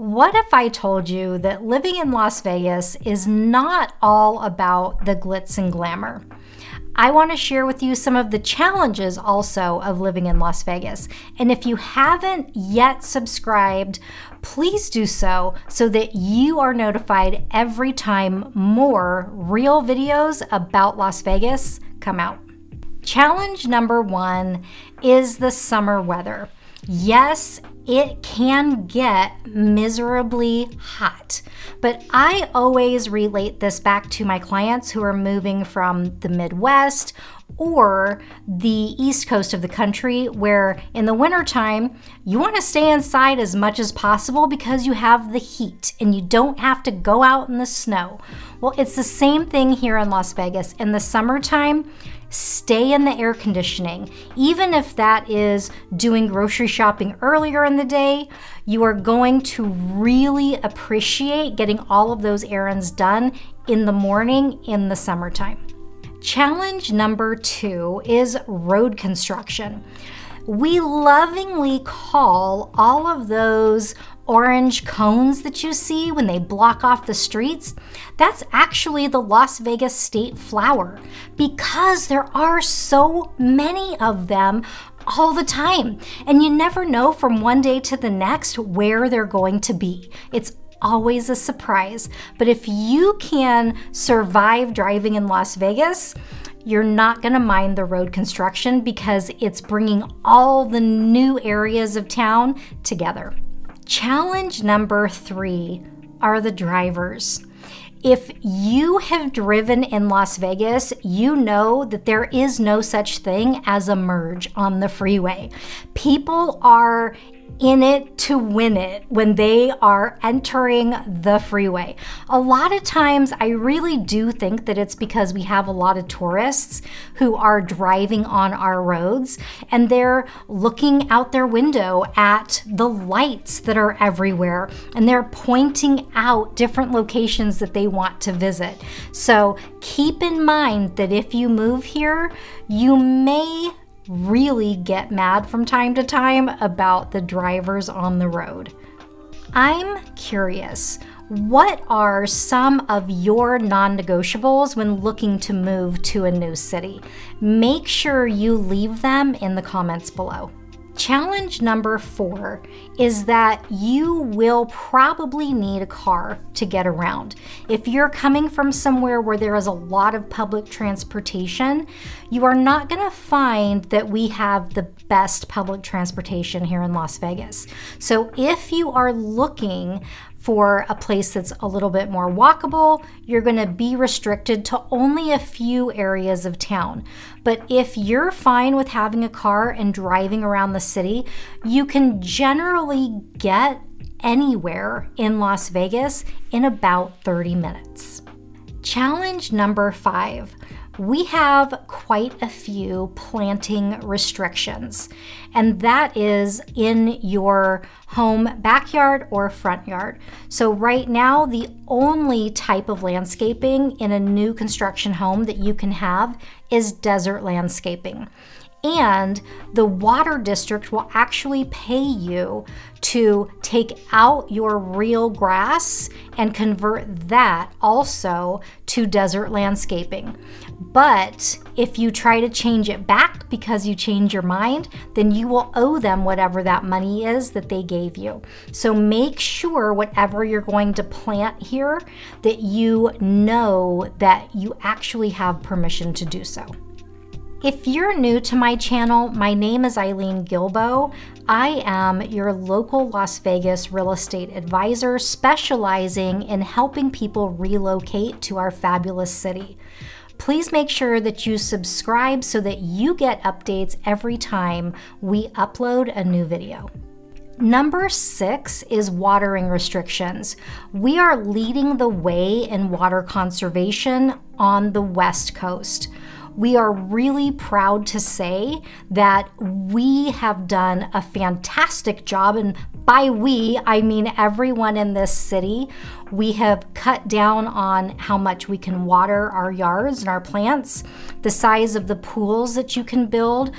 What if I told you that living in Las Vegas is not all about the glitz and glamour? I want to share with you some of the challenges also of living in Las Vegas. And if you haven't yet subscribed, please do so so that you are notified every time more real videos about Las Vegas come out. Challenge number one is the summer weather. Yes, it can get miserably hot. But I always relate this back to my clients who are moving from the Midwest or the east coast of the country, where in the wintertime, you want to stay inside as much as possible because you have the heat and you don't have to go out in the snow. Well, it's the same thing here in Las Vegas. In the summertime, stay in the air conditioning. Even if that is doing grocery shopping earlier in the day, you are going to really appreciate getting all of those errands done in the morning in the summertime. Challenge number two is road construction. We lovingly call all of those orange cones that you see when they block off the streets, that's actually the Las Vegas state flower because there are so many of them all the time. And you never know from one day to the next where they're going to be. It's always a surprise. But if you can survive driving in Las Vegas, you're not going to mind the road construction because it's bringing all the new areas of town together. Challenge number three are the drivers. If you have driven in Las Vegas, you know that there is no such thing as a merge on the freeway. People are in it to win it when they are entering the freeway. A lot of times, I really do think that it's because we have a lot of tourists who are driving on our roads and they're looking out their window at the lights that are everywhere and they're pointing out different locations that they want to visit. So keep in mind that if you move here, you may really get mad from time to time about the drivers on the road. I'm curious, what are some of your non negotiables when looking to move to a new city? Make sure you leave them in the comments below. Challenge number four is that you will probably need a car to get around. If you're coming from somewhere where there is a lot of public transportation, you are not going to find that we have the best public transportation here in Las Vegas. So if you are looking for a place that's a little bit more walkable, you're going to be restricted to only a few areas of town. But if you're fine with having a car and driving around the city, you can generally get anywhere in Las Vegas in about 30 minutes. Challenge number five we have quite a few planting restrictions, and that is in your home backyard or front yard. So, right now, the only type of landscaping in a new construction home that you can have is desert landscaping and the water district will actually pay you to take out your real grass and convert that also to desert landscaping. But if you try to change it back because you change your mind, then you will owe them whatever that money is that they gave you. So make sure whatever you're going to plant here that you know that you actually have permission to do so. If you're new to my channel, my name is Eileen Guilbeault. I am your local Las Vegas real estate advisor specializing in helping people relocate to our fabulous city. Please make sure that you subscribe so that you get updates every time we upload a new video. Number six is watering restrictions. We are leading the way in water conservation on the West Coast we are really proud to say that we have done a fantastic job. And by we, I mean everyone in this city. We have cut down on how much we can water our yards and our plants, the size of the pools that you can build,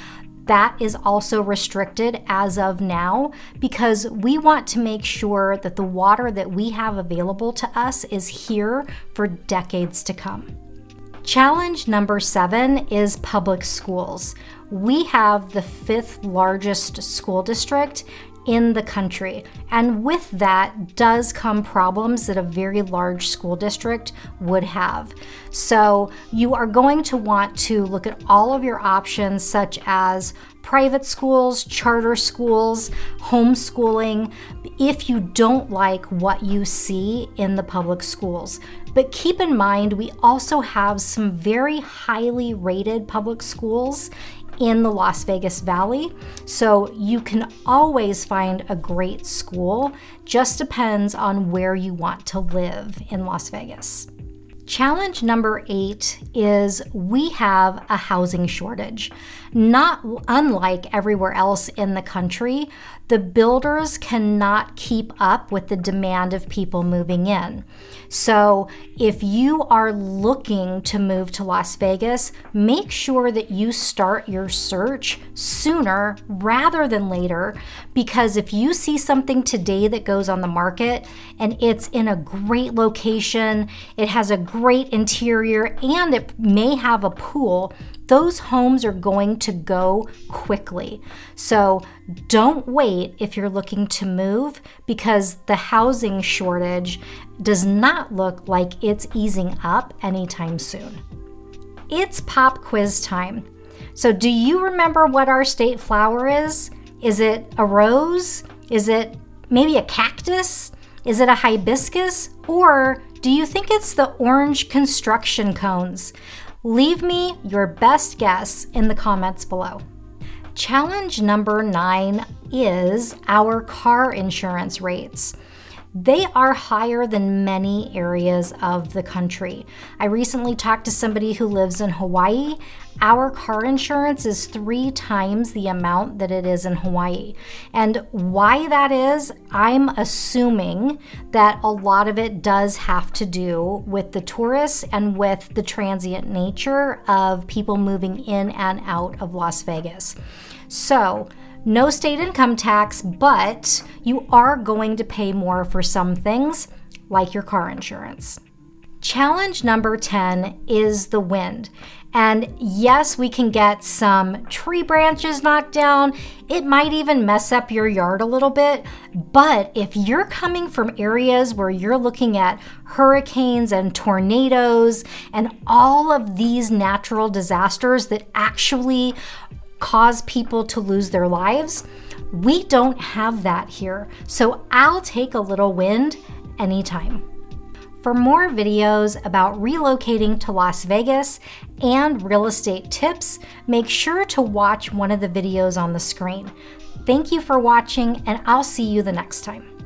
that is also restricted as of now because we want to make sure that the water that we have available to us is here for decades to come. Challenge number seven is public schools. We have the fifth largest school district in the country. And with that does come problems that a very large school district would have. So you are going to want to look at all of your options, such as private schools, charter schools, homeschooling, if you don't like what you see in the public schools. But keep in mind, we also have some very highly rated public schools in the Las Vegas Valley. So you can always find a great school, just depends on where you want to live in Las Vegas. Challenge number eight is we have a housing shortage. Not unlike everywhere else in the country, the builders cannot keep up with the demand of people moving in. So, if you are looking to move to Las Vegas, make sure that you start your search sooner rather than later. Because if you see something today that goes on the market and it's in a great location, it has a great interior, and it may have a pool, those homes are going to go quickly. So don't wait if you're looking to move because the housing shortage does not look like it's easing up anytime soon. It's pop quiz time. So, do you remember what our state flower is? Is it a rose? Is it maybe a cactus? Is it a hibiscus? Or do you think it's the orange construction cones? Leave me your best guess in the comments below. Challenge number nine is our car insurance rates. They are higher than many areas of the country. I recently talked to somebody who lives in Hawaii. Our car insurance is three times the amount that it is in Hawaii. And why that is, I'm assuming that a lot of it does have to do with the tourists and with the transient nature of people moving in and out of Las Vegas. So, no state income tax, but you are going to pay more for some things, like your car insurance. Challenge number 10 is the wind. And yes, we can get some tree branches knocked down. It might even mess up your yard a little bit. But if you're coming from areas where you're looking at hurricanes and tornadoes and all of these natural disasters that actually cause people to lose their lives. We don't have that here, so I'll take a little wind anytime. For more videos about relocating to Las Vegas and real estate tips, make sure to watch one of the videos on the screen. Thank you for watching, and I'll see you the next time.